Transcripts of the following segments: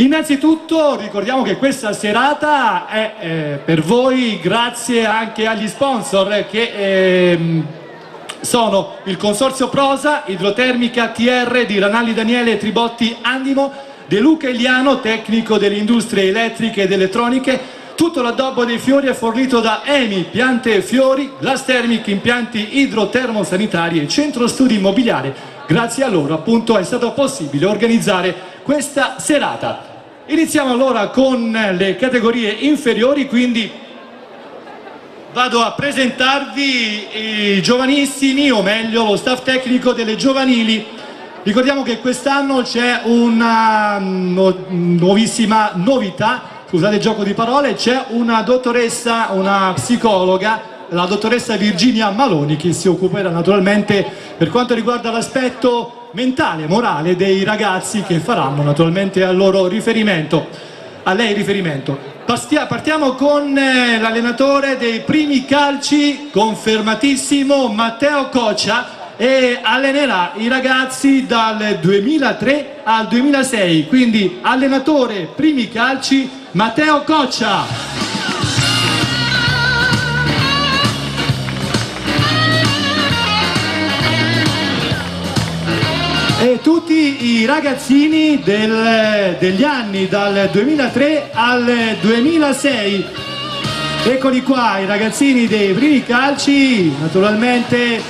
Innanzitutto ricordiamo che questa serata è eh, per voi grazie anche agli sponsor che ehm, sono il Consorzio Prosa, Idrotermica TR di Ranalli Daniele Tribotti Andimo, De Luca Eliano, tecnico delle industrie elettriche ed elettroniche, tutto l'addobbo dei fiori è fornito da EMI, piante e fiori, Glass Thermic, impianti idrotermosanitari e centro studi immobiliare. Grazie a loro appunto è stato possibile organizzare questa serata. Iniziamo allora con le categorie inferiori, quindi vado a presentarvi i giovanissimi, o meglio lo staff tecnico delle giovanili. Ricordiamo che quest'anno c'è una nuovissima novità scusate il gioco di parole, c'è una dottoressa, una psicologa, la dottoressa Virginia Maloni che si occuperà naturalmente per quanto riguarda l'aspetto mentale, morale dei ragazzi che faranno naturalmente al loro riferimento, a lei riferimento. Partiamo con eh, l'allenatore dei primi calci, confermatissimo, Matteo Coccia, e allenerà i ragazzi dal 2003 al 2006, quindi allenatore primi calci Matteo Coccia. Tutti i ragazzini del, degli anni dal 2003 al 2006. Eccoli qua, i ragazzini dei primi calci, naturalmente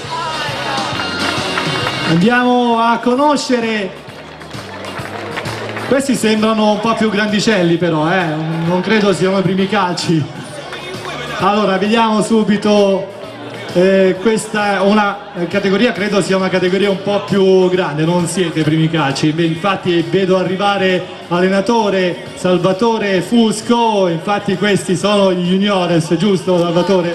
andiamo a conoscere questi sembrano un po' più grandicelli però, eh? non credo siano i primi calci. Allora, vediamo subito eh, questa è una categoria, credo sia una categoria un po' più grande, non siete primi calci. Infatti vedo arrivare allenatore Salvatore Fusco, infatti questi sono gli juniores, giusto Salvatore?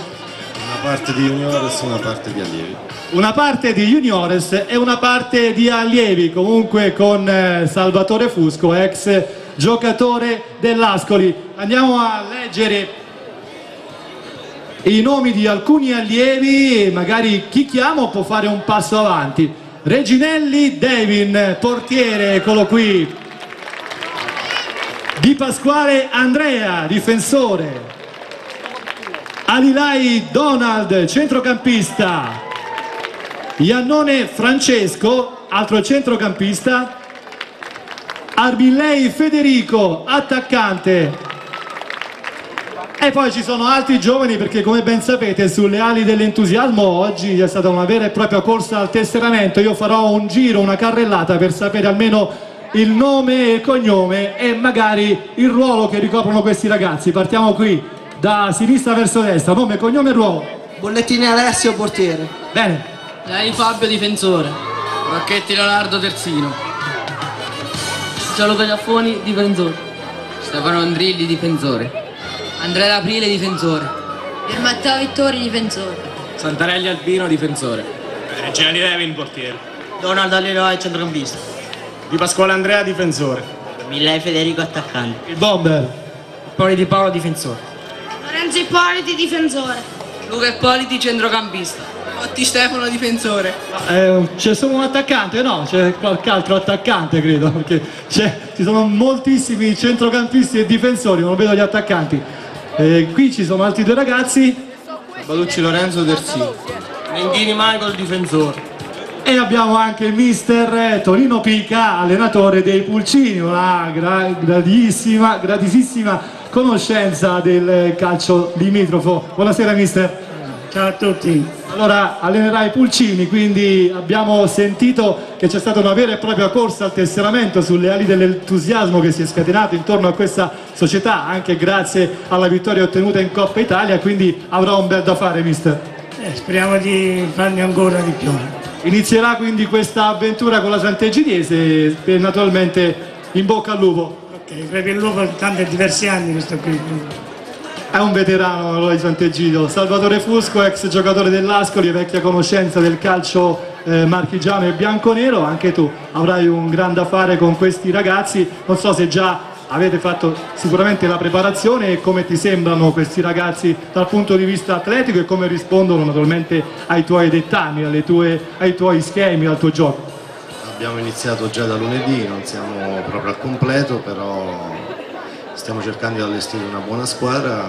Una parte di juniores, una parte di allievi una parte di juniores e una parte di allievi, comunque con eh, Salvatore Fusco, ex giocatore dell'Ascoli. Andiamo a leggere i nomi di alcuni allievi, magari chi chiamo può fare un passo avanti. Reginelli Devin, portiere, eccolo qui. Di Pasquale Andrea, difensore. Alilai Donald, centrocampista. Iannone Francesco, altro centrocampista, Arbillei Federico, attaccante. E poi ci sono altri giovani perché come ben sapete sulle ali dell'entusiasmo oggi è stata una vera e propria corsa al tesseramento. Io farò un giro, una carrellata per sapere almeno il nome e il cognome e magari il ruolo che ricoprono questi ragazzi. Partiamo qui da sinistra verso destra, nome, cognome e ruolo. Bollettini Alessio, portiere. Bene. Dai Fabio difensore. Racchetti Leonardo terzino. Gianluca Giaffoni difensore. Stefano Andrilli difensore. Andrea Aprile difensore. Pier Matteo Vittori difensore. Santarelli Albino difensore. Reggiani Levin portiere. Donald Aliroi centrocampista. Di Pasquale Andrea difensore. Millei Federico attaccante. Il bomber. Poli di Paolo difensore. Lorenzo Ippoliti difensore. Luca Ippoliti centrocampista. Motti Stefano difensore. Eh, c'è solo un attaccante? No, c'è qualche altro attaccante credo, perché ci sono moltissimi centrocampisti e difensori, non vedo gli attaccanti. Eh, qui ci sono altri due ragazzi. Balucci Lorenzo Terzino. Menghini Michael difensore. E abbiamo anche il mister Torino Pica, allenatore dei Pulcini, una gra gradissima, graditissima conoscenza del calcio limitrofo. Buonasera mister. Ciao a tutti. Allora allenerai Pulcini, quindi abbiamo sentito che c'è stata una vera e propria corsa al tesseramento sulle ali dell'entusiasmo che si è scatenato intorno a questa società, anche grazie alla vittoria ottenuta in Coppa Italia, quindi avrà un bel da fare, mister. Eh, speriamo di farne ancora di più. Inizierà quindi questa avventura con la Sant'Egidiese e naturalmente in bocca al lupo. Ok, crepi il lupo tanti diversi anni questo qui è un veterano Eloy Sant'Egidio, Salvatore Fusco, ex giocatore dell'Ascoli, vecchia conoscenza del calcio eh, marchigiano e bianconero, anche tu avrai un grande affare con questi ragazzi, non so se già avete fatto sicuramente la preparazione e come ti sembrano questi ragazzi dal punto di vista atletico e come rispondono naturalmente ai tuoi dettami, tue, ai tuoi schemi, al tuo gioco. Abbiamo iniziato già da lunedì, non siamo proprio al completo, però stiamo cercando di allestire una buona squadra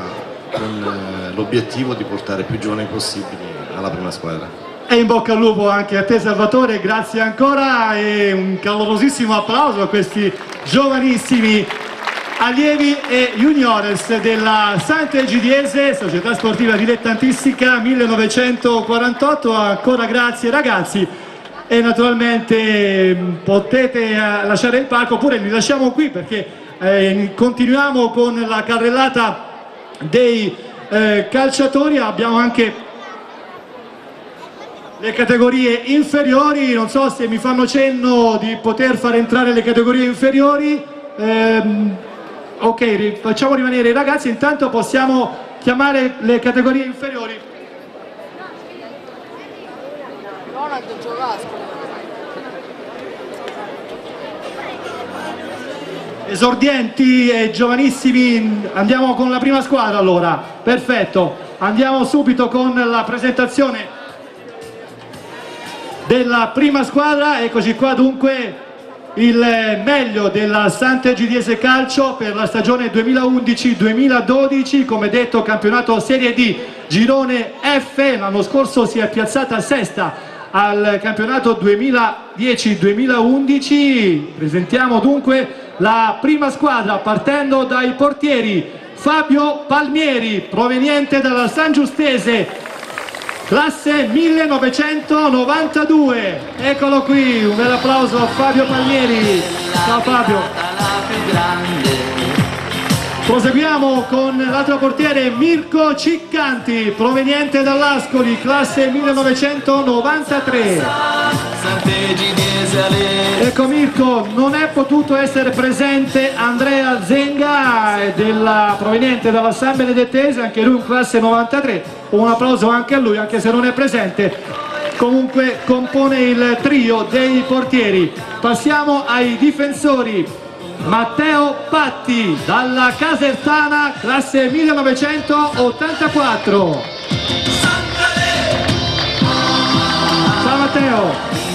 con eh, l'obiettivo di portare più giovani possibili alla prima squadra. E in bocca al lupo anche a te Salvatore, grazie ancora e un calorosissimo applauso a questi giovanissimi allievi e juniores della Sant'Egidiese, società sportiva dilettantistica 1948, ancora grazie ragazzi e naturalmente mh, potete eh, lasciare il palco oppure li lasciamo qui perché eh, continuiamo con la carrellata dei eh, calciatori, abbiamo anche le categorie inferiori, non so se mi fanno cenno di poter far entrare le categorie inferiori. Ehm, ok, facciamo rimanere i ragazzi, intanto possiamo chiamare le categorie inferiori. Esordienti e giovanissimi, andiamo con la prima squadra allora, perfetto, andiamo subito con la presentazione della prima squadra, eccoci qua dunque il meglio della Sant'Egidiese Calcio per la stagione 2011-2012, come detto campionato Serie D, girone F, l'anno scorso si è piazzata sesta al campionato 2010-2011, presentiamo dunque la prima squadra partendo dai portieri Fabio Palmieri proveniente dalla San Giustese classe 1992 eccolo qui un bel applauso a Fabio Palmieri. Ciao Fabio. Proseguiamo con l'altro portiere Mirko Ciccanti proveniente dall'Ascoli classe 1993 Ecco Mirko, non è potuto essere presente Andrea Zenga eh, della- proveniente dalla San Benedettese, anche lui in classe 93, un applauso anche a lui anche se non è presente, comunque compone il trio dei portieri. Passiamo ai difensori. Matteo Patti dalla Casertana, classe 1984. Ciao Matteo.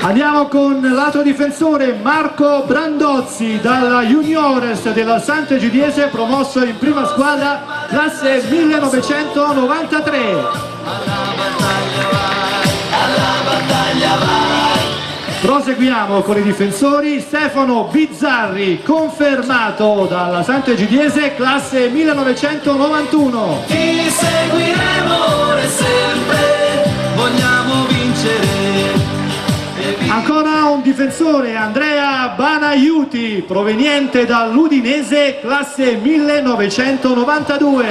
Andiamo con l'altro difensore Marco Brandozzi dalla Juniores della Sant'Egidiese promosso in prima squadra classe 1993. Proseguiamo con i difensori Stefano Bizzarri confermato dalla Sant'Egidiese classe 1991. Ti seguiremo sempre, Ancora un difensore, Andrea Banaiuti, proveniente dall'Udinese, classe 1992.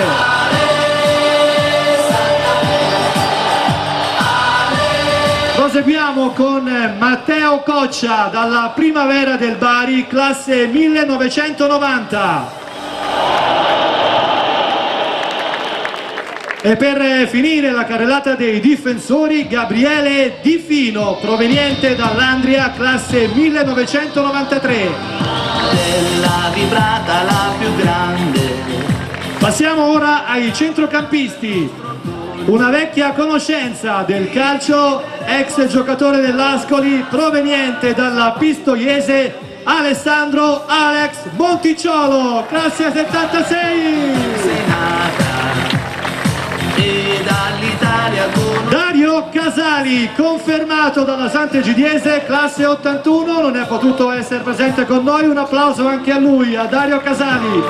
Proseguiamo con Matteo Coccia, dalla Primavera del Bari, classe 1990. E per finire la carrellata dei difensori, Gabriele Di Fino, proveniente dall'Andria, classe 1993. Della vibrata la più grande. Passiamo ora ai centrocampisti. Una vecchia conoscenza del calcio, ex giocatore dell'Ascoli, proveniente dalla Pistoiese, Alessandro Alex Monticciolo, classe 76. Dall'Italia con Dario Casali, confermato dalla Sant'Egidiese, classe 81, non è potuto essere presente con noi, un applauso anche a lui, a Dario Casali.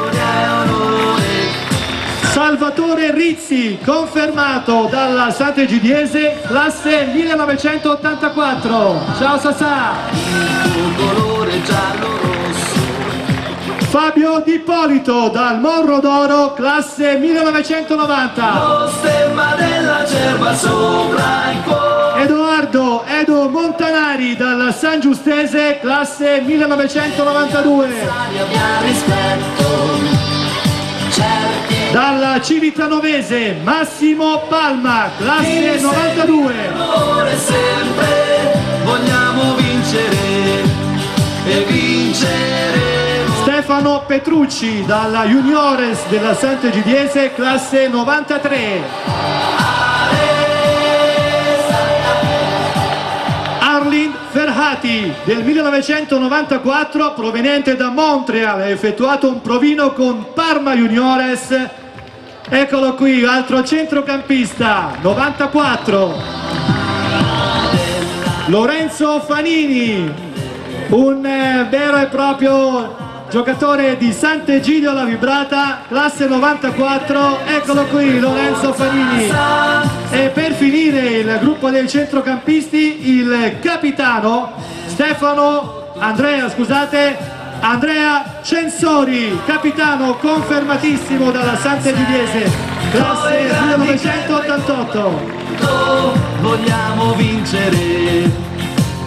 Salvatore Rizzi, confermato dalla Sant'Egidiese, classe 1984. Ciao Sassà! Fabio Di Polito, dal Morro d'Oro, classe 1990. Lo stemma della cerva sopra il cuore. Edoardo Edo Montanari dalla San Giustese, classe 1992. Abbia rispetto. Certi Dalla Civitanovese Massimo Palma, classe 92. ora e sempre, vogliamo vincere. Stefano Petrucci dalla Juniores della Sant'Egidiese, classe 93. Arlind Verhagen Tahati del 1994 proveniente da Montreal, ha effettuato un provino con Parma Juniores. Eccolo qui, altro centrocampista, 94. Lorenzo Fanini, un eh, vero e proprio giocatore di Sant'Egidio alla Vibrata, classe 94, eccolo qui Lorenzo Fanini. E per finire il gruppo dei centrocampisti, il capitano Stefano, Andrea scusate, Andrea Censori, capitano confermatissimo dalla Sant'Egidiese, classe 1988. Vogliamo vincere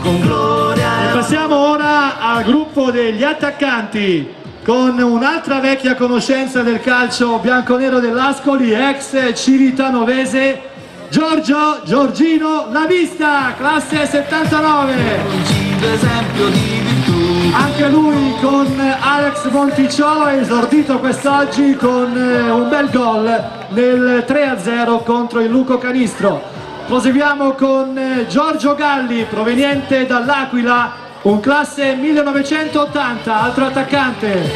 con gloria. E passiamo ora al gruppo degli attaccanti con un'altra vecchia conoscenza del calcio bianconero dell'Ascoli, ex Civitanovese, Giorgio Giorgino Lavista, classe 79. esempio di virtù. Anche lui con Alex Monticciò è esordito quest'oggi con eh, un bel gol nel 3-0 contro il Luco Canistro. Proseguiamo con eh, Giorgio Galli proveniente dall'Aquila, un classe 1980, altro attaccante.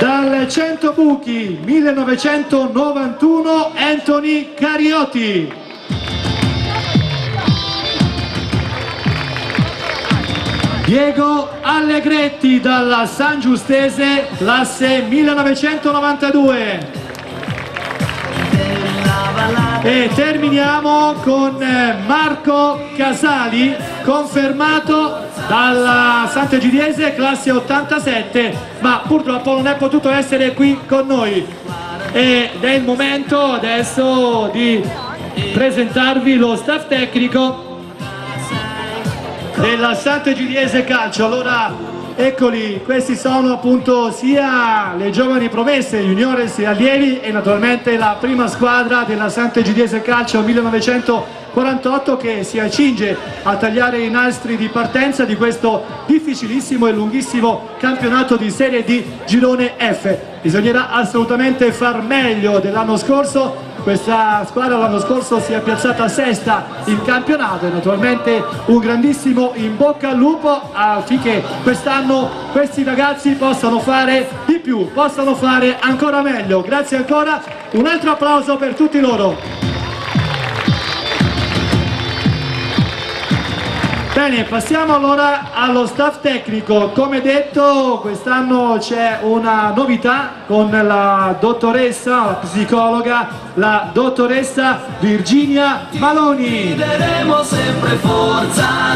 Dal 100 buchi 1991 Anthony Cariotti. Diego Allegretti dalla San Giustese, classe 1992. E terminiamo con eh, Marco Casali, confermato dalla Sant'Egidiese, classe 87, ma purtroppo non è potuto essere qui con noi. Ed è il momento adesso di presentarvi lo staff tecnico della Sant'Egidiese Calcio. Allora, eccoli, questi sono appunto sia le giovani promesse, juniores e allievi e naturalmente la prima squadra della Sant'Egidiese Calcio 1948 che si accinge a tagliare i nastri di partenza di questo difficilissimo e lunghissimo campionato di Serie D Girone F. Bisognerà assolutamente far meglio dell'anno scorso questa squadra l'anno scorso si è piazzata sesta in campionato e naturalmente un grandissimo in bocca al lupo affinché quest'anno questi ragazzi possano fare di più, possano fare ancora meglio. Grazie ancora, un altro applauso per tutti loro. Bene, passiamo allora allo staff tecnico. Come detto, quest'anno c'è una novità con la dottoressa, la psicologa, la dottoressa Virginia Maloni. Daremo sempre forza,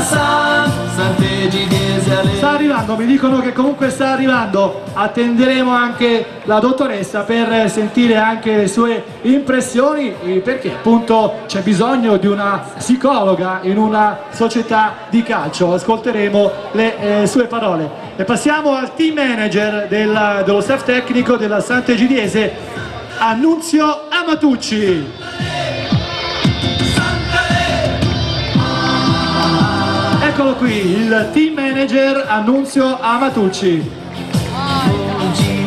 Sant'Egidiese alle Sta arrivando, mi dicono che comunque sta arrivando. Attenderemo anche la dottoressa per sentire anche le sue impressioni perché appunto c'è bisogno di una psicologa in una società di calcio. Ascolteremo le eh, sue parole. E passiamo al team manager del- dello staff tecnico della Sant'Egidiese, Annunzio Amatucci. Eccolo qui, il team manager Annunzio Amatucci.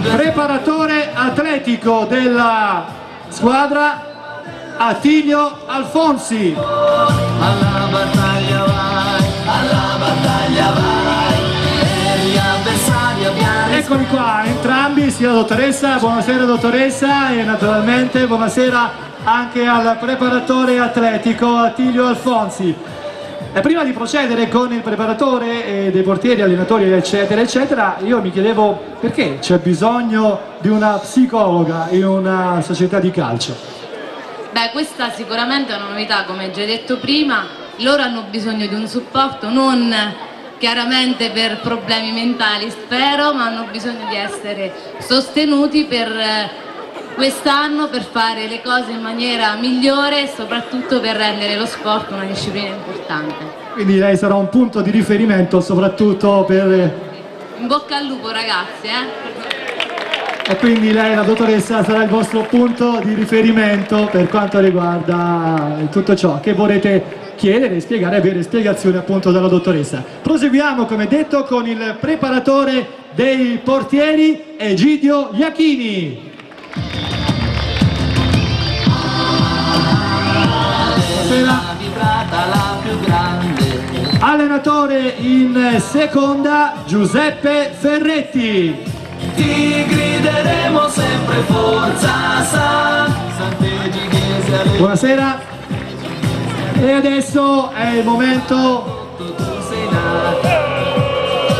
Preparatore atletico della squadra Attilio Alfonsi. alla battaglia vai, alla battaglia vai, per gli avversari abbiamo Eccoli qua, entrambi, sia la dottoressa, buonasera dottoressa e naturalmente buonasera anche al preparatore atletico Attilio Alfonsi. E prima di procedere con il preparatore eh, dei portieri, allenatori eccetera eccetera, io mi chiedevo perché c'è bisogno di una psicologa in una società di calcio. Beh, questa sicuramente è una novità, come già detto prima. Loro hanno bisogno di un supporto non chiaramente per problemi mentali, spero, ma hanno bisogno di essere sostenuti per eh, quest'anno per fare le cose in maniera migliore e soprattutto per rendere lo sport una disciplina importante. Quindi lei sarà un punto di riferimento soprattutto per In bocca al lupo ragazzi, eh? E quindi lei, la dottoressa, sarà il vostro punto di riferimento per quanto riguarda tutto ciò che vorrete chiedere, spiegare e avere spiegazioni appunto dalla dottoressa. Proseguiamo, come detto, con il preparatore dei portieri Egidio Iachini. Grande Allenatore in seconda Giuseppe Ferretti. Ti grideremo sempre forza Buonasera. E adesso è il momento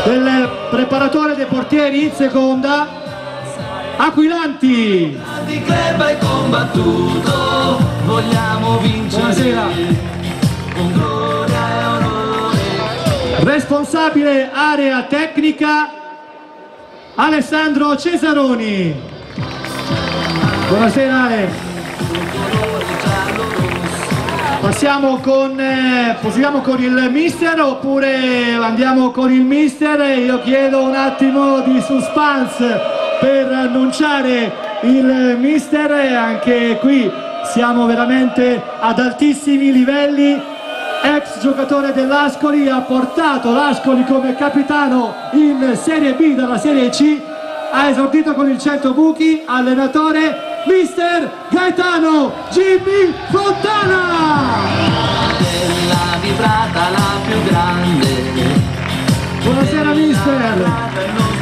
del preparatore dei portieri in seconda Aquilanti. Di club hai combattuto Vogliamo vincere Buonasera. Con gloria e onore Responsabile area tecnica Alessandro Cesaroni. Buonasera Ale. Passiamo con, eh, proseguiamo con il mister oppure andiamo con il mister? Io chiedo un attimo di suspense per annunciare il mister e anche qui. Siamo veramente ad altissimi livelli. Ex giocatore dell'Ascoli, ha portato l'Ascoli come capitano in Serie B dalla Serie C, ha esordito con il 100 buchi, allenatore mister Gaetano Jimmy Fontana! La vibrata la più grande. Buonasera mister!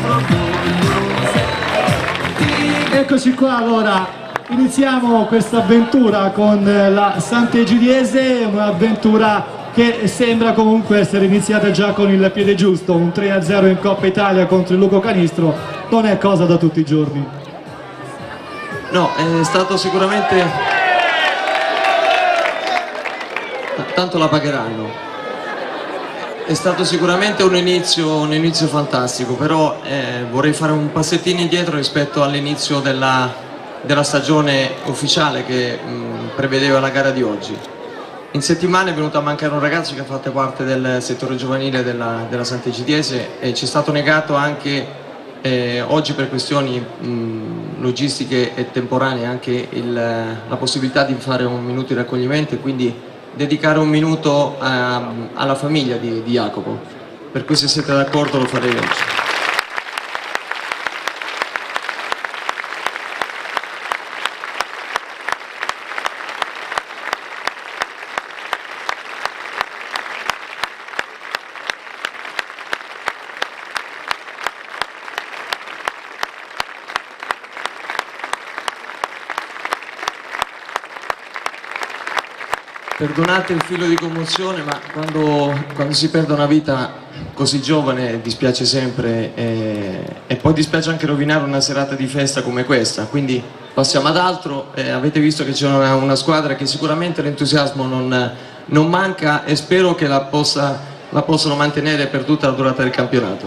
Eccoci qua allora, iniziamo questa avventura con la Sant'Egidiese, un'avventura che sembra comunque essere iniziata già con il piede giusto, un 3-0 in Coppa Italia contro il Luco Canistro, non è cosa da tutti i giorni. No, è stato sicuramente... Tanto la pagheranno. È stato sicuramente un inizio, un inizio fantastico, però eh, vorrei fare un passettino indietro rispetto all'inizio della, della stagione ufficiale che mh, prevedeva la gara di oggi. In settimana è venuto a mancare un ragazzo che ha fatto parte del settore giovanile della, della Sant'Egidiese e ci è stato negato anche eh, oggi per questioni mh, logistiche e temporanee anche il, la possibilità di fare un minuto di raccoglimento e quindi dedicare un minuto a, alla famiglia di, di Jacopo. Per cui se siete d'accordo lo farei oggi. Perdonate il filo di commozione, ma quando, quando si perde una vita così giovane dispiace sempre e, e poi dispiace anche rovinare una serata di festa come questa. Quindi passiamo ad altro. Eh, avete visto che c'è una, una, squadra che sicuramente l'entusiasmo non, non, manca e spero che la, possa, la possano mantenere per tutta la durata del campionato.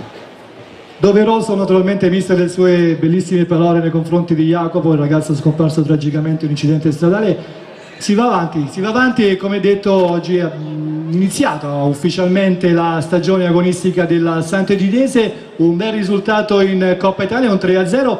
Doveroso naturalmente viste le sue bellissime parole nei confronti di Jacopo, il ragazzo scomparso tragicamente in un incidente stradale. Si va avanti, si va avanti e come detto oggi è iniziata ufficialmente la stagione agonistica della Sant'Egidese, un bel risultato in Coppa Italia, un 3-0.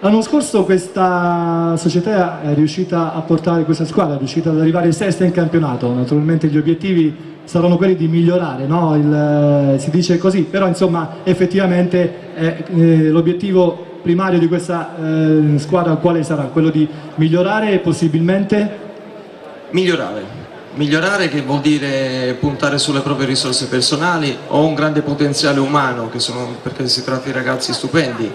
L'anno scorso questa società è riuscita a portare questa squadra, è riuscita ad arrivare sesta in campionato, naturalmente gli obiettivi saranno quelli di migliorare, no? Il, si dice così, però insomma effettivamente eh, l'obiettivo primario di questa eh, squadra quale sarà? Quello di migliorare e possibilmente? Migliorare. Migliorare che vuol dire puntare sulle proprie risorse personali, ho un grande potenziale umano sono, perché si tratta di ragazzi stupendi,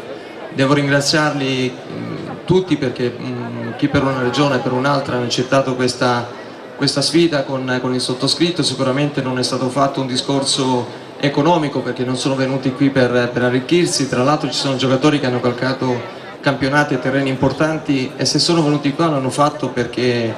devo ringraziarli mh, tutti perché mh, chi per una regione e per un'altra hanno accettato questa, questa sfida con, con il sottoscritto, sicuramente non è stato fatto un discorso economico perché non sono venuti qui per, per arricchirsi, tra l'altro ci sono giocatori che hanno calcato campionati e terreni importanti e se sono venuti qua l'hanno fatto perché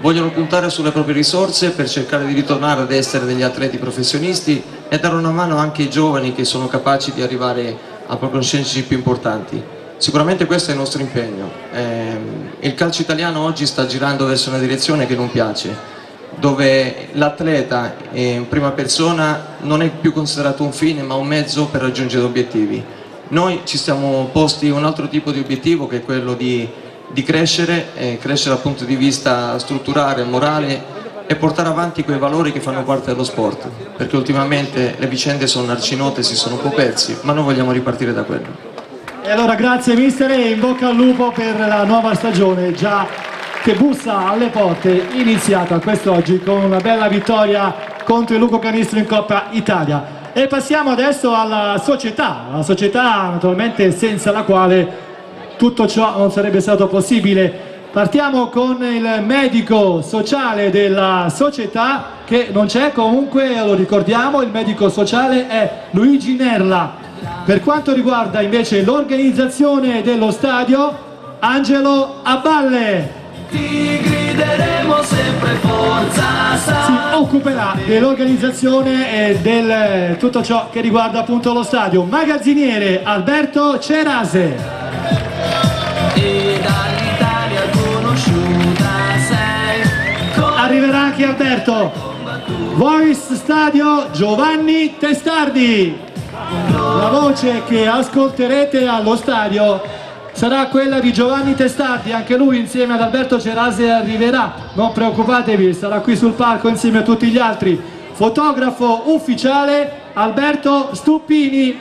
vogliono puntare sulle proprie risorse per cercare di ritornare ad essere degli atleti professionisti e dare una mano anche ai giovani che sono capaci di arrivare a palcoscenici più importanti. Sicuramente questo è il nostro impegno. Eh, il calcio italiano oggi sta girando verso una direzione che non piace dove l'atleta in prima persona non è più considerato un fine ma un mezzo per raggiungere obiettivi. Noi ci siamo posti un altro tipo di obiettivo che è quello di, di crescere, eh, crescere dal punto di vista strutturale, morale e portare avanti quei valori che fanno parte dello sport, perché ultimamente le vicende sono arcinote, si sono un po' persi, ma noi vogliamo ripartire da quello. E allora grazie mister e in bocca al lupo per la nuova stagione già che bussa alle porte, iniziata quest'oggi con una bella vittoria contro il Luco Canistro in Coppa Italia. E passiamo adesso alla società, la società naturalmente senza la quale tutto ciò non sarebbe stato possibile. Partiamo con il medico sociale della società che non c'è comunque, lo ricordiamo, il medico sociale è Luigi Nerla. Per quanto riguarda invece l'organizzazione dello stadio, Angelo Aballe Ti grideremo sempre forza si occuperà dell'organizzazione e del tutto ciò che riguarda appunto lo stadio. Magazziniere Alberto Cerase. Arriverà anche Alberto. Voice Stadio Giovanni Testardi. La voce che ascolterete allo stadio sarà quella di Giovanni Testardi, anche lui insieme ad Alberto Cerase arriverà, non preoccupatevi, sarà qui sul palco insieme a tutti gli altri. Fotografo ufficiale Alberto Stuppini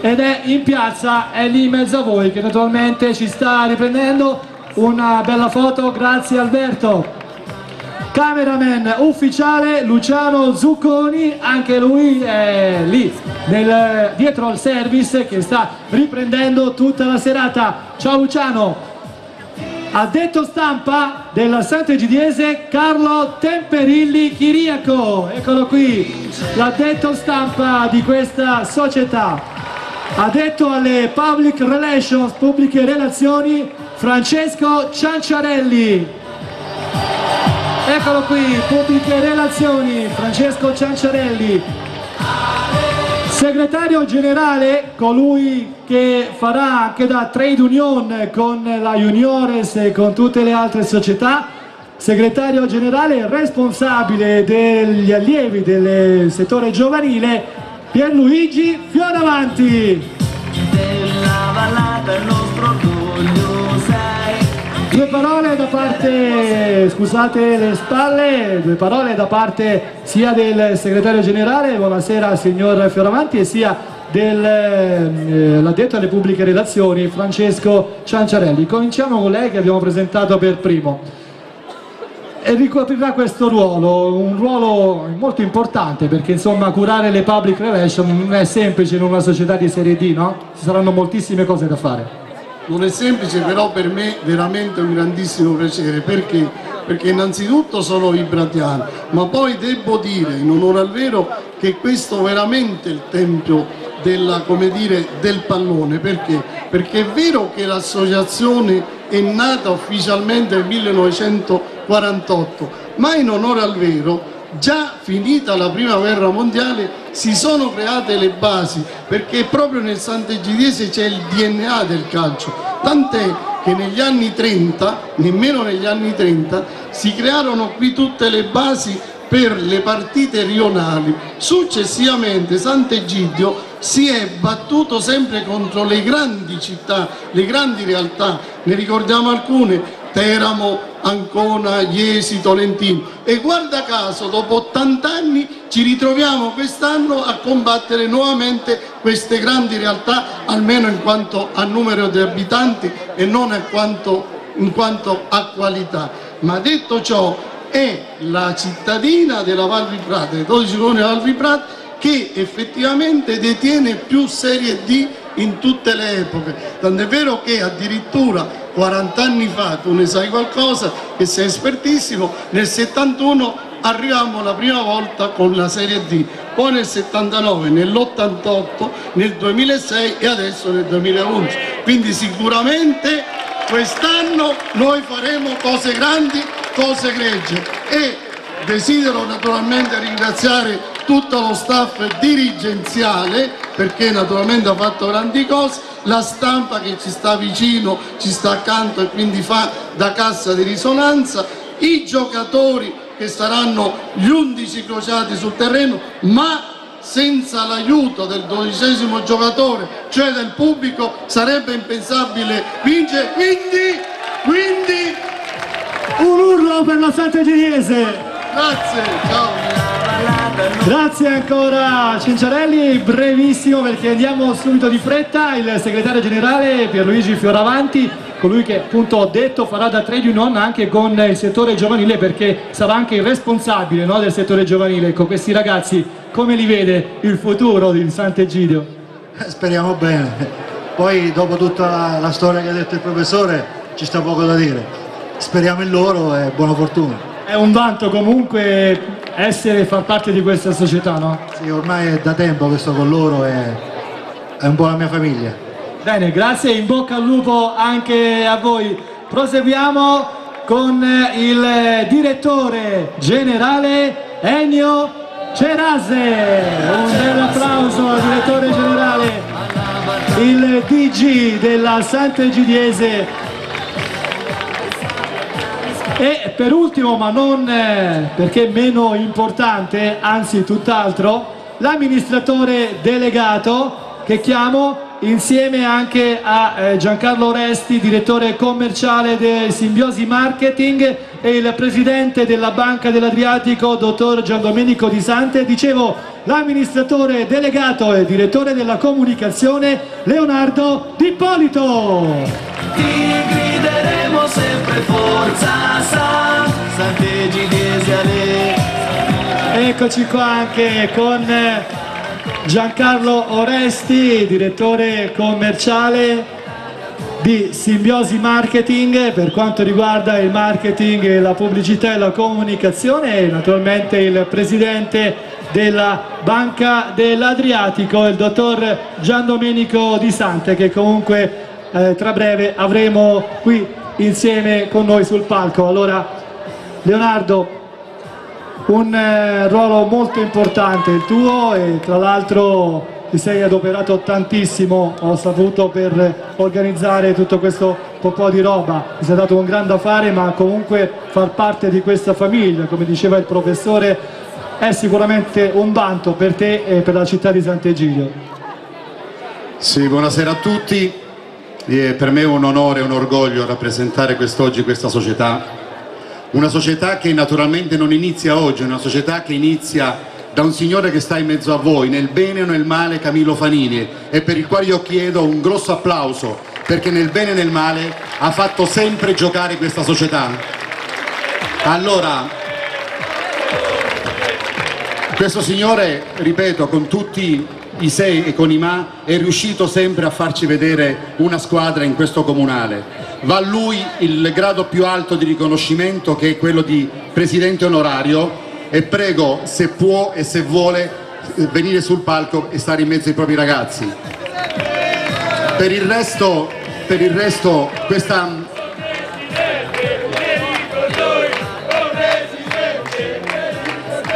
ed è in piazza, è lì in mezzo a voi che naturalmente ci sta riprendendo una bella foto, grazie Alberto. Cameraman ufficiale Luciano Zucconi, anche lui è lì nel- dietro al service che sta riprendendo tutta la serata. Ciao Luciano! Addetto stampa della Sant'Egidiese Carlo Temperilli Chiriaco, eccolo qui, l'addetto stampa di questa società. Addetto alle public relations, pubbliche relazioni, Francesco Cianciarelli. Eccolo qui, pubbliche relazioni, Francesco Cianciarelli. Segretario generale, colui che farà anche da trade union con la Juniores e con tutte le altre società. Segretario generale responsabile degli allievi del settore giovanile, Pierluigi Fioravanti. Due parole da parte, scusate le spalle, due parole da parte sia del segretario generale, buonasera signor Fioravanti, e sia dell'addetto alle pubbliche relazioni Francesco Cianciarelli. Cominciamo con lei che abbiamo presentato per primo. E ricoprirà questo ruolo, un ruolo molto importante perché insomma curare le public relations non è semplice in una società di serie D, no? Ci saranno moltissime cose da fare. Non è semplice, però per me veramente un grandissimo piacere. Perché? Perché innanzitutto sono vibratiano, ma poi devo dire, in onore al vero, che questo è veramente il tempio della, dire, del pallone. Perché? Perché è vero che l'associazione è nata ufficialmente nel 1948, ma in onore al vero già finita la prima guerra mondiale si sono create le basi perché proprio nel Sant'Egidiese c'è il DNA del calcio. Tant'è che negli anni 30 nemmeno negli anni 30 si crearono qui tutte le basi per le partite rionali. Successivamente Sant'Egidio si è battuto sempre contro le grandi città le grandi realtà. Ne ricordiamo alcune Teramo, Ancona, Iesi, Tolentino e guarda caso dopo 80 anni ci ritroviamo quest'anno a combattere nuovamente queste grandi realtà almeno in quanto a numero di abitanti e non a quanto, in quanto a qualità. Ma detto ciò è la cittadina della Val Vibrata, dei 12 comuni della Val Vibrata che effettivamente detiene più serie D in tutte le epoche, tant'è vero che addirittura 40 anni fa, tu ne sai qualcosa, che sei espertissimo, nel 71 arriviamo la prima volta con la Serie D, poi nel 79, nell'88, nel 2006 e adesso nel 2011. Quindi sicuramente quest'anno noi faremo cose grandi, cose gregge. E desidero naturalmente ringraziare tutto lo staff dirigenziale perché naturalmente ha fatto grandi cose, la stampa che ci sta vicino, ci sta accanto e quindi fa da cassa di risonanza, i giocatori che saranno gli 11 crociati sul terreno, ma senza l'aiuto del dodicesimo giocatore, cioè del pubblico, sarebbe impensabile vincere. Quindi, quindi Un urlo per la Sant'Egidiese! grazie, ciao. Grazie ancora Cinciarelli, brevissimo perché andiamo subito di fretta, il segretario generale Pierluigi Fioravanti colui che appunto ho detto farà da trade union anche con il settore giovanile perché sarà anche il responsabile no, del settore giovanile. Ecco, questi ragazzi come li vede il futuro di Sant'Egidio? Speriamo bene. Poi dopo tutta la storia che ha detto il professore ci sta poco da dire. Speriamo in loro e buona fortuna. È un vanto comunque essere far parte di questa società, no? Sì, ormai è da tempo che sto con loro e è un po' la mia famiglia. Bene, grazie, in bocca al lupo anche a voi. Proseguiamo con il direttore generale Ennio Cerase. Un bel applauso al direttore generale, il DG della Sant'Egidiese e per ultimo, ma non eh, perché meno importante, anzi tutt'altro, l'amministratore delegato che chiamo insieme anche a eh, Giancarlo Oresti, direttore commerciale del Simbiosi Marketing e il presidente della Banca dell'Adriatico, dottor Giandomenico Di Sante. Dicevo, l'amministratore delegato e direttore della comunicazione, Leonardo D'Ippolito. Ti grideremo sempre forza San Sant'Egidiesi Ale Eccoci qua anche con Giancarlo Oresti, direttore commerciale di Simbiosi Marketing. Per quanto riguarda il marketing, la pubblicità e la comunicazione e naturalmente il presidente della Banca dell'Adriatico, il dottor Gian Domenico Di Sante che comunque eh, tra breve avremo qui insieme con noi sul palco. Allora Leonardo, un eh, ruolo molto importante il tuo e tra l'altro ti sei adoperato tantissimo, ho saputo, per organizzare tutto questo po' di roba, ti sei dato un grande affare ma comunque far parte di questa famiglia, come diceva il professore, è sicuramente un vanto per te e per la città di Sant'Egidio. Sì, buonasera a tutti, e per me è un onore e un orgoglio rappresentare quest'oggi questa società una società che naturalmente non inizia oggi, una società che inizia da un signore che sta in mezzo a voi, nel bene o nel male Camillo Fanini e per il quale io chiedo un grosso applauso perché nel bene e nel male ha fatto sempre giocare questa società. Allora, questo signore, ripeto, con tutti i sei e con i ma, è riuscito sempre a farci vedere una squadra in questo comunale. Va a lui il grado più alto di riconoscimento che è quello di presidente onorario e prego se può e se vuole venire sul palco e stare in mezzo ai propri ragazzi. Per il resto, per il resto questa,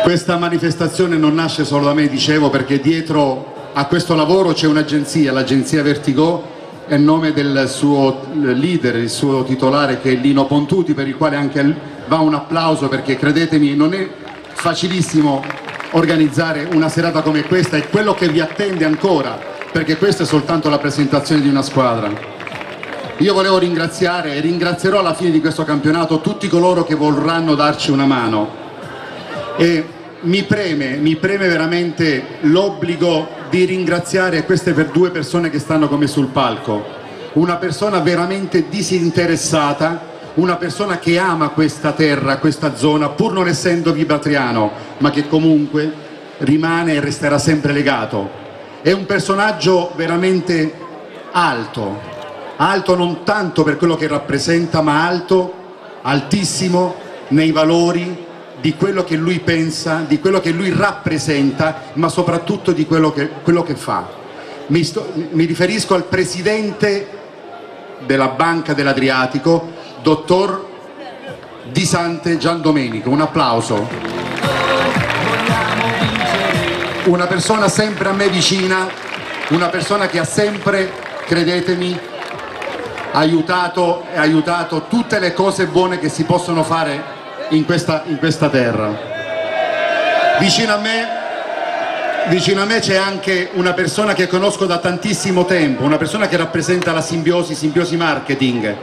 questa manifestazione non nasce solo da me, dicevo, perché dietro a questo lavoro c'è un'agenzia, l'agenzia Vertigo, a nome del suo leader, il suo titolare che è Lino Pontuti, per il quale anche va un applauso perché credetemi non è facilissimo organizzare una serata come questa e quello che vi attende ancora, perché questa è soltanto la presentazione di una squadra. Io volevo ringraziare e ringrazierò alla fine di questo campionato tutti coloro che vorranno darci una mano. E mi preme, mi preme veramente l'obbligo di ringraziare queste per due persone che stanno come sul palco. Una persona veramente disinteressata, una persona che ama questa terra, questa zona, pur non essendo vibratriano, ma che comunque rimane e resterà sempre legato. È un personaggio veramente alto, alto non tanto per quello che rappresenta, ma alto, altissimo nei valori, di quello che lui pensa, di quello che lui rappresenta, ma soprattutto di quello che, quello che fa. Mi, sto, mi riferisco al presidente della Banca dell'Adriatico, dottor Di Sante Gian Domenico. Un applauso. Una persona sempre a me vicina, una persona che ha sempre, credetemi, aiutato, aiutato tutte le cose buone che si possono fare in questa, in questa terra. Vicino a me, vicino a me c'è anche una persona che conosco da tantissimo tempo, una persona che rappresenta la simbiosi, simbiosi marketing,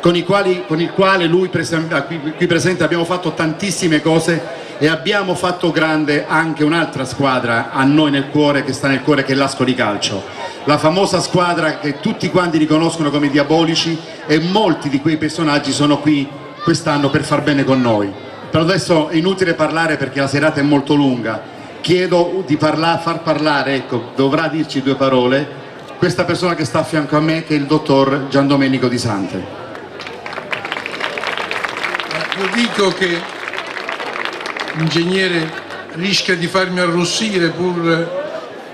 con, quali, con il quale lui qui, qui presente abbiamo fatto tantissime cose e abbiamo fatto grande anche un'altra squadra a noi nel cuore, che sta nel cuore, che è l'Ascoli Calcio. La famosa squadra che tutti quanti riconoscono come diabolici e molti di quei personaggi sono qui quest'anno per far bene con noi. Per adesso è inutile parlare perché la serata è molto lunga. Chiedo di parla- far parlare, ecco, dovrà dirci due parole, questa persona che sta a fianco a me che è il dottor Gian Domenico Di Sante. Io dico che l'ingegnere rischia di farmi arrossire pur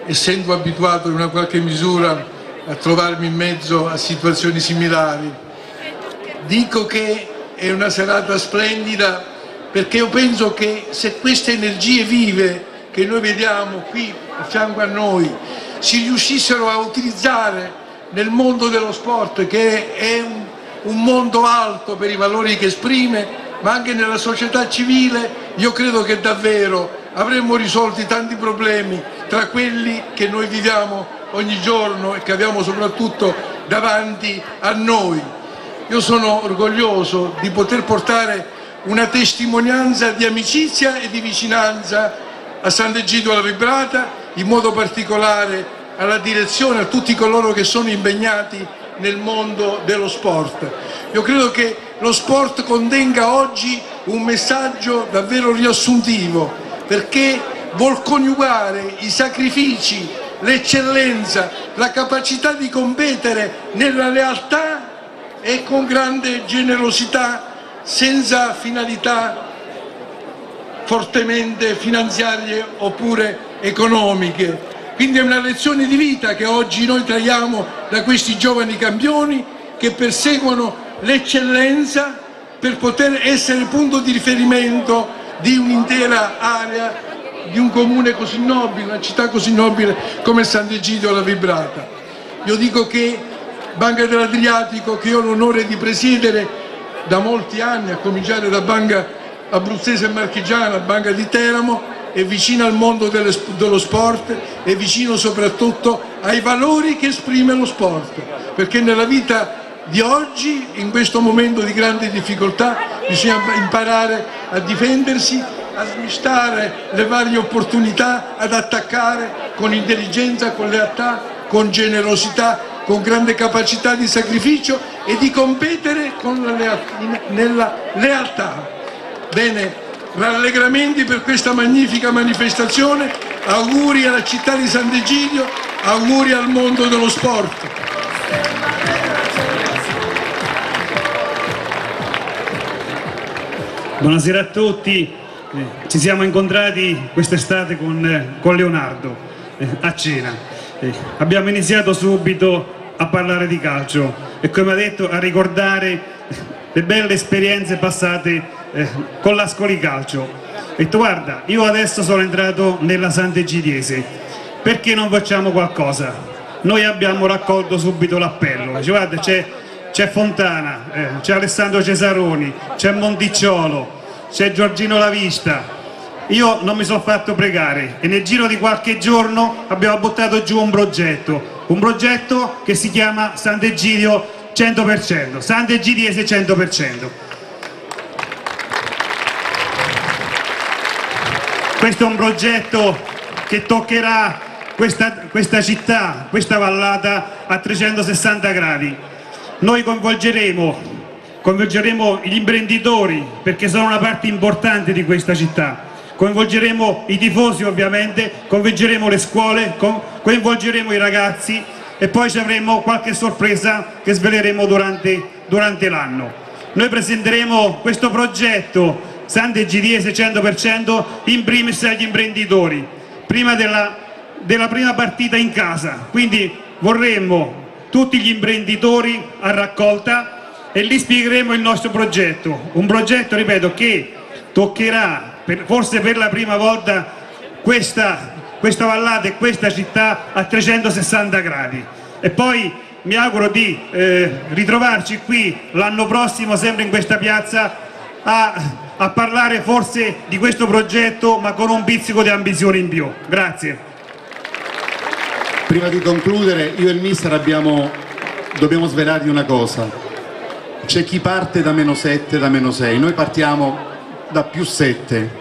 essendo abituato in una qualche misura a trovarmi in mezzo a situazioni similari. Dico che è una serata splendida perché io penso che se queste energie vive che noi vediamo qui a fianco a noi si riuscissero a utilizzare nel mondo dello sport che è un, un mondo alto per i valori che esprime ma anche nella società civile io credo che davvero avremmo risolti tanti problemi tra quelli che noi viviamo ogni giorno e che abbiamo soprattutto davanti a noi. Io sono orgoglioso di poter portare una testimonianza di amicizia e di vicinanza a Sant'Egidio alla Vibrata, in modo particolare alla direzione, a tutti coloro che sono impegnati nel mondo dello sport. Io credo che lo sport contenga oggi un messaggio davvero riassuntivo perché vuol coniugare i sacrifici, l'eccellenza, la capacità di competere nella realtà e con grande generosità senza finalità fortemente finanziarie oppure economiche. Quindi è una lezione di vita che oggi noi traiamo da questi giovani campioni che perseguono l'eccellenza per poter essere punto di riferimento di un'intera area, di un comune così nobile, una città così nobile come Sant'Egidio alla Vibrata. Io dico che Banca dell'Adriatico, che ho l'onore di presiedere da molti anni, a cominciare da Banca Abruzzese e Marchigiana, Banca di Teramo, è vicino al mondo dello sport, è vicino soprattutto ai valori che esprime lo sport, perché nella vita di oggi, in questo momento di grande difficoltà, bisogna imparare a difendersi, a smistare le varie opportunità, ad attaccare con intelligenza, con lealtà, con generosità, con grande capacità di sacrificio e di competere la nella lealtà. Bene, rallegramenti per questa magnifica manifestazione, auguri alla città di Sant'Egidio, auguri al mondo dello sport. Buonasera a tutti, eh, ci siamo incontrati quest'estate con, eh, con, Leonardo eh, a cena. Abbiamo iniziato subito a parlare di calcio e come ha detto a ricordare le belle esperienze passate eh, con l'Ascoli Calcio. Ho detto guarda, io adesso sono entrato nella Sant'Egidiese, perché non facciamo qualcosa? Noi abbiamo raccolto subito l'appello, guarda c'è Fontana, eh, c'è Alessandro Cesaroni, c'è Monticciolo, c'è Giorgino Lavista. Io non mi sono fatto pregare e nel giro di qualche giorno abbiamo buttato giù un progetto, un progetto che si chiama Sant'Egidio 100%, Sant'Egidiese 100%. Questo è un progetto che toccherà questa, questa città, questa vallata a 360 gradi. Noi coinvolgeremo, coinvolgeremo gli imprenditori perché sono una parte importante di questa città, coinvolgeremo i tifosi ovviamente, coinvolgeremo le scuole, coinvolgeremo i ragazzi e poi ci avremo qualche sorpresa che sveleremo durante, durante l'anno. Noi presenteremo questo progetto Sante GDS 100% in primis agli imprenditori, prima della, della prima partita in casa, quindi vorremmo tutti gli imprenditori a raccolta e lì spiegheremo il nostro progetto, un progetto, ripeto, che toccherà per, forse per la prima volta questa, questa vallata e questa città a 360 gradi e poi mi auguro di eh, ritrovarci qui l'anno prossimo sempre in questa piazza a, a parlare forse di questo progetto ma con un pizzico di ambizione in più. Grazie. Prima di concludere, io e il mister abbiamo, dobbiamo svelargli una cosa. C'è chi parte da meno 7, da meno 6, noi partiamo da più 7.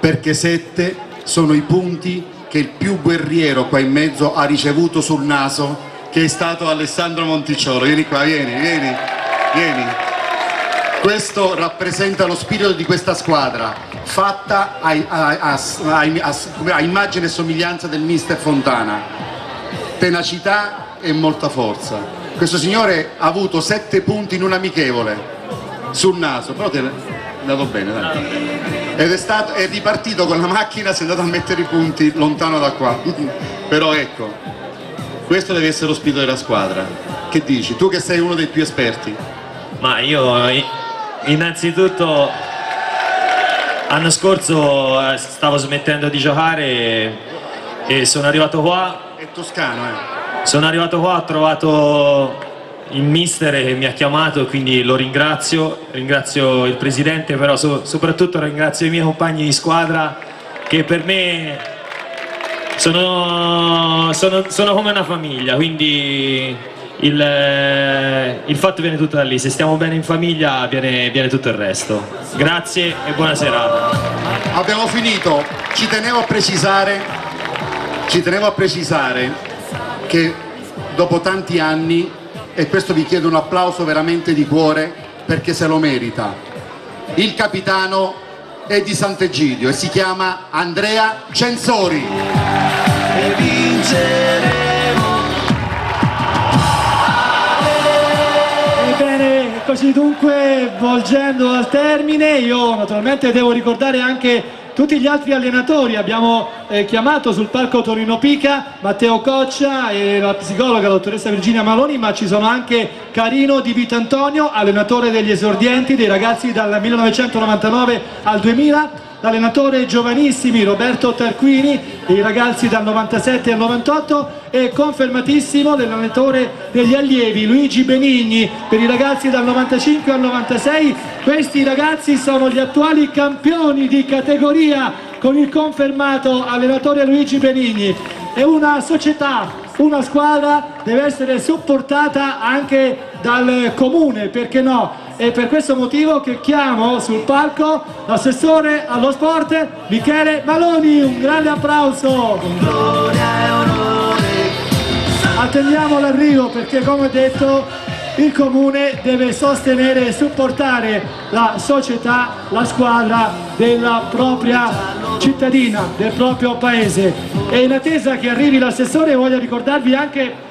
perché sette sono i punti che il più guerriero qua in mezzo ha ricevuto sul naso, che è stato Alessandro Monticciolo. Vieni qua, vieni, vieni, vieni. Questo rappresenta lo spirito di questa squadra, fatta a, a- a- a- a immagine e somiglianza del mister Fontana. Tenacità e molta forza. Questo signore ha avuto sette punti in un amichevole sul naso, però te l'è andato bene, dai. Ed è, stato, è ripartito con la macchina, si è andato a mettere i punti lontano da qua. però ecco, questo deve essere lo spirito della squadra. Che dici? Tu che sei uno dei più esperti. Ma io innanzitutto l'anno scorso eh, stavo smettendo di giocare e sono arrivato qua. È toscano, eh. Sono arrivato qua, ho trovato il mister mi ha chiamato, quindi lo ringrazio, ringrazio il presidente, però so- soprattutto ringrazio i miei compagni di squadra che per me sono, sono- sono come una famiglia, quindi il, il fatto viene tutto da lì, se stiamo bene in famiglia viene, viene tutto il resto. Grazie e buona serata. Abbiamo finito, ci tenevo a precisare, ci tenevo a precisare che dopo tanti anni, e questo vi chiedo un applauso veramente di cuore perché se lo merita, il capitano è di Sant'Egidio e si chiama Andrea Censori. E vinceremo. Ebbene, così dunque, volgendo al termine, io naturalmente devo ricordare anche tutti gli altri allenatori. Abbiamo eh, chiamato sul palco Torino Pica Matteo Coccia e la psicologa dottoressa Virginia Maloni, ma ci sono anche Carino Di Vitantonio, allenatore degli esordienti, dei ragazzi dal 1999 al 2000 l'allenatore giovanissimi Roberto Tarquini, i ragazzi dal 97 al 98 e confermatissimo l'allenatore degli allievi Luigi Benigni per i ragazzi dal 95 al 96. Questi ragazzi sono gli attuali campioni di categoria con il confermato allenatore Luigi Benigni. È una società, una squadra deve essere supportata anche dal comune, perché no? È per questo motivo che chiamo sul palco l'assessore allo sport Michele Maloni, un grande applauso! Attendiamo l'arrivo perché come detto il comune deve sostenere e supportare la società, la squadra della propria cittadina, del proprio paese. E in attesa che arrivi l'assessore voglio ricordarvi anche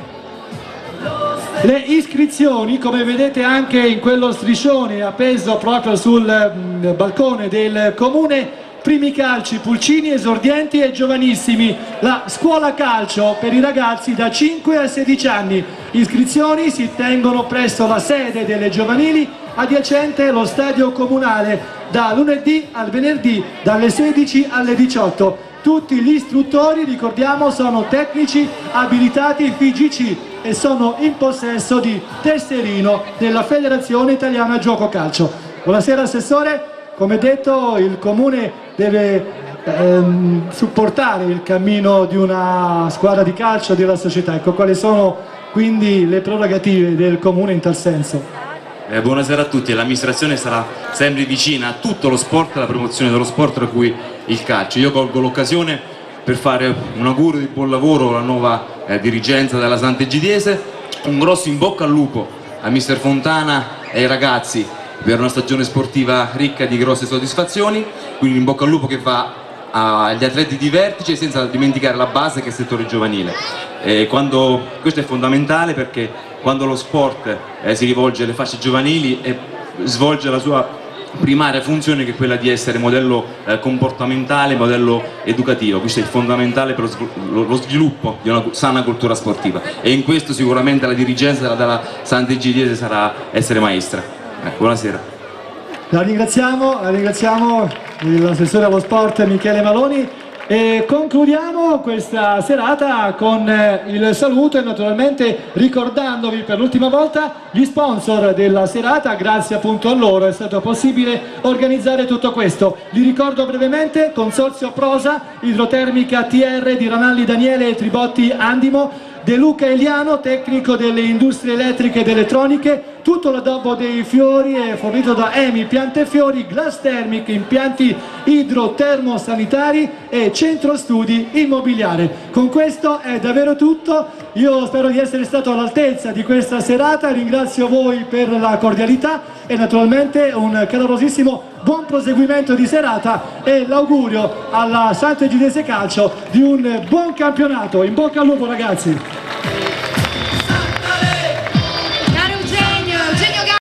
le iscrizioni, come vedete anche in quello striscione appeso proprio sul mm, balcone del comune, primi calci, pulcini, esordienti e giovanissimi, la scuola calcio per i ragazzi da 5 a 16 anni. Iscrizioni si tengono presso la sede delle giovanili adiacente allo stadio comunale da lunedì al venerdì dalle 16 alle 18. Tutti gli istruttori, ricordiamo, sono tecnici abilitati FIGC e sono in possesso di tesserino della Federazione Italiana Gioco Calcio. Buonasera Assessore, come detto il Comune deve ehm, supportare il cammino di una squadra di calcio della società. Ecco, quali sono quindi le prerogative del Comune in tal senso? Eh, buonasera a tutti, l'amministrazione sarà sempre vicina a tutto lo sport, alla promozione dello sport, tra cui il calcio. Io colgo l'occasione per fare un augurio di buon lavoro alla nuova eh, dirigenza della Sant'Egidiese, un grosso in bocca al lupo a mister Fontana e ai ragazzi per una stagione sportiva ricca di grosse soddisfazioni, quindi in bocca al lupo che va agli atleti di vertice senza dimenticare la base che è il settore giovanile. Eh, quando- questo è fondamentale perché quando lo sport eh, si rivolge alle fasce giovanili e svolge la sua primaria funzione che è quella di essere modello eh, comportamentale, modello educativo, questo è fondamentale per lo, sviluppo di una sana cultura sportiva e in questo sicuramente la dirigenza della, della Sant'Egidiese sarà essere maestra. Eh, buonasera. La ringraziamo, la ringraziamo l'assessore allo sport Michele Maloni e concludiamo questa serata con eh, il saluto e naturalmente ricordandovi per l'ultima volta gli sponsor della serata, grazie appunto a loro è stato possibile organizzare tutto questo. Li ricordo brevemente, Consorzio Prosa, Idrotermica TR di Ranalli Daniele e Tribotti Andimo, De Luca Eliano, tecnico delle industrie elettriche ed elettroniche, tutto l'addobbo dei fiori è fornito da EMI Piante e Fiori, Glass Thermic, impianti idrotermosanitari e centro studi immobiliare. Con questo è davvero tutto, io spero di essere stato all'altezza di questa serata, ringrazio voi per la cordialità e naturalmente un calorosissimo buon proseguimento di serata e l'augurio alla Sant'Egidese Calcio di un buon campionato. In bocca al lupo ragazzi!